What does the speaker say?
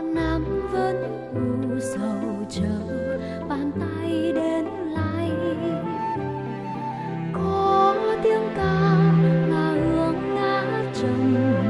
bạn nam vẫn u sầu chờ, bàn tay đến lay có tiếng ca là hương ngã trầm